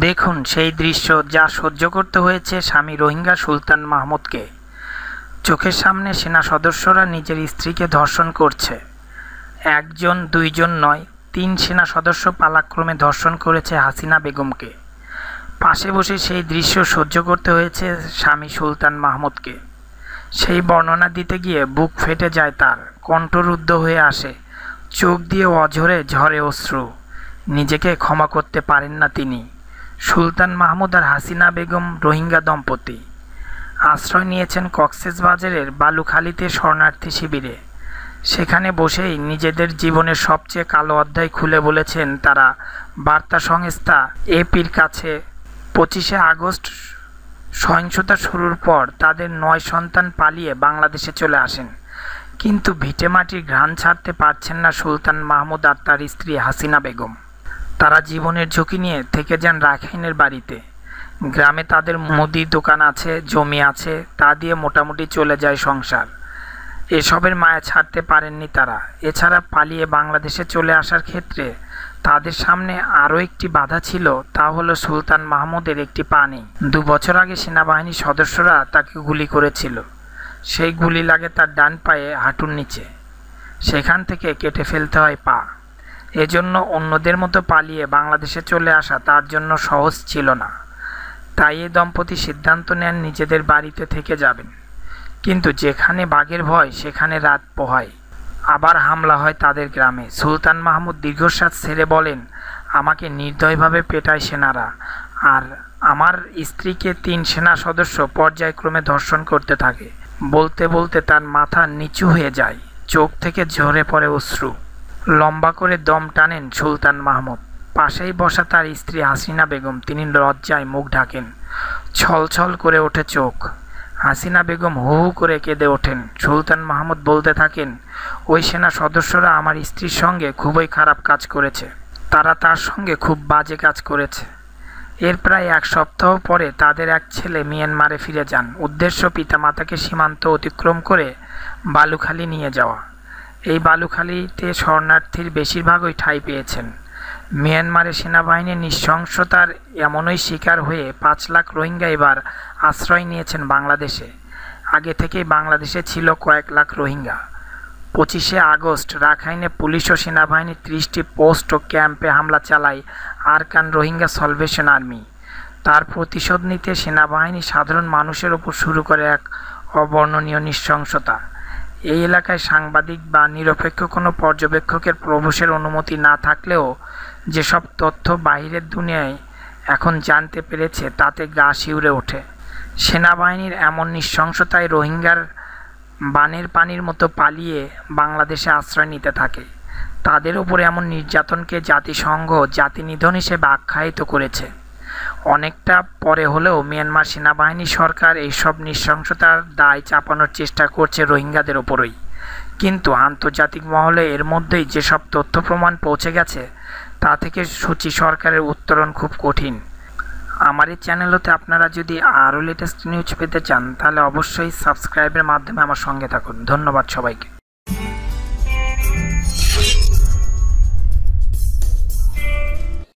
দেখুন সেই দৃশ্য যা সহ্য করতে হয়েছে স্বামী রোহিঙ্গা সুলতান মাহমুদকে। চোখের সামনে সেনা সদস্যরা নিজের স্ত্রীকে ধর্ষণ করছে। একজন, দুইজন নয়, তিন সেনা সদস্য পালাক্রমে ধর্ষণ করেছে হাসিনা বেগমকে। পাশে বসে সেই দৃশ্য সহ্য করতে হয়েছে স্বামী সুলতান মাহমুদকে। সেই বর্ণনা দিতে গিয়ে বুক ফেটে যায় তার, কণ্ঠরুদ্ধ হয়ে আসে, চোখ দিয়ে অঝরে ঝরে অশ্রু। নিজেকে ক্ষমা করতে পারেন না তিনি। সুলতান মাহমুদ আর হাসিনা বেগম রোহিঙ্গা দম্পতি। আশ্রয় নিয়েছেন কক্সেস বাজারের বালুখালীতে শরণার্থী শিবিরে। সেখানে বসেই নিজেদের জীবনের সবচেয়ে কালো অধ্যায় খুলে বলেছেন তারা। বার্তা সংস্থা এপির কাছে, পঁচিশে আগস্ট সহিংসতা শুরুর পর তাদের নয় সন্তান পালিয়ে বাংলাদেশে চলে আসেন। কিন্তু ভিটেমাটির ঘ্রাণ ছাড়তে পারছেন না সুলতান মাহমুদ আর তার স্ত্রী হাসিনা বেগম। তারা জীবনের ঝুঁকি নিয়ে থেকে যান রাখাইনের বাড়িতে। গ্রামে তাদের মুদির দোকান আছে, জমি আছে, তা দিয়ে মোটামুটি চলে যায় সংসার। এসবের মায়া ছাড়তে পারেননি তারা। এছাড়া পালিয়ে বাংলাদেশে চলে আসার ক্ষেত্রে তাদের সামনে আরও একটি বাধা ছিল, তা হলো সুলতান মাহমুদের একটি পানি। দু বছর আগে সেনাবাহিনীর সদস্যরা তাকে গুলি করেছিল। সেই গুলি লাগে তার ডান পায়ে হাঁটুর নিচে। সেখান থেকে কেটে ফেলতে হয় পা। এজন্য অন্যদের মতো পালিয়ে বাংলাদেশে চলে আসা তার জন্য সহজ ছিল না। তাই এই দম্পতি সিদ্ধান্ত নেন নিজেদের বাড়িতে থেকে যাবেন। কিন্তু যেখানে বাঘের ভয়, সেখানে রাত পোহায়। আবার হামলা হয় তাদের গ্রামে। সুলতান মাহমুদ দীর্ঘশ্বাস ছেড়ে বলেন, আমাকে নির্দয়ভাবে পেটায় সেনারা। আর আমার স্ত্রীকে তিন সেনা সদস্য পর্যায়ক্রমে ধর্ষণ করতে থাকে। বলতে বলতে তার মাথা নিচু হয়ে যায়। চোখ থেকে ঝরে পড়ে অশ্রু। লম্বা করে দম টানেন সুলতান মাহমুদ। পাশেই বসা তার স্ত্রী হাসিনা বেগম, তিনি লজ্জায় মুখ ঢাকেন। ছল ছল করে ওঠে চোখ। হাসিনা বেগম হু হু করে কেঁদে ওঠেন। সুলতান মাহমুদ বলতে থাকেন, ওই সেনা সদস্যরা আমার স্ত্রীর সঙ্গে খুবই খারাপ কাজ করেছে। তারা তার সঙ্গে খুব বাজে কাজ করেছে। এর প্রায় এক সপ্তাহ পরে তাদের এক ছেলে মিয়ানমারে ফিরে যান। উদ্দেশ্য পিতামাতাকে সীমান্ত অতিক্রম করে বালুখালী নিয়ে যাওয়া। এই বালুখালীতে শরণার্থীর বেশিরভাগই ঠাঁই পেয়েছেন। মিয়ানমারের সেনাবাহিনীর নৃশংসতার এমনই শিকার হয়ে পাঁচ লাখ রোহিঙ্গা এবার আশ্রয় নিয়েছেন বাংলাদেশে। আগে থেকেই বাংলাদেশে ছিল কয়েক লাখ রোহিঙ্গা। পঁচিশে আগস্ট রাখাইনে পুলিশ ও সেনাবাহিনীর ত্রিশটি পোস্ট ও ক্যাম্পে হামলা চালায় আরকান রোহিঙ্গা সলভেশন আর্মি। তার প্রতিশোধ নিতে সেনাবাহিনী সাধারণ মানুষের ওপর শুরু করে এক অবর্ণনীয় নৃশংসতা। এই এলাকায় সাংবাদিক বা নিরপেক্ষ কোনো পর্যবেক্ষকের প্রবেশের অনুমতি না থাকলেও যেসব তথ্য বাহিরের দুনিয়ায় এখন জানতে পেরেছে, তাতে গা শিউরে ওঠে। সেনাবাহিনীর এমন নৃশংসতায় রোহিঙ্গার বানের পানির মতো পালিয়ে বাংলাদেশে আশ্রয় নিতে থাকে। তাদের উপর এমন নির্যাতনকে জাতিসংঘ জাতিনিধন হিসেবে আখ্যায়িত করেছে। অনেকটা পরে হলেও মিয়ানমার সেনাবাহিনী সরকার এইসব নৃশংসতার দায় চাপানোর চেষ্টা করছে রোহিঙ্গাদের ওপরই। কিন্তু আন্তর্জাতিক মহলে এর মধ্যেই যেসব তথ্য প্রমাণ পৌঁছে গেছে, তা থেকে সূচি সরকারের উত্তরণ খুব কঠিন। আমার এই চ্যানেলতে আপনারা যদি আরও লেটেস্ট নিউজ পেতে চান, তাহলে অবশ্যই সাবস্ক্রাইবের মাধ্যমে আমার সঙ্গে থাকুন। ধন্যবাদ সবাইকে।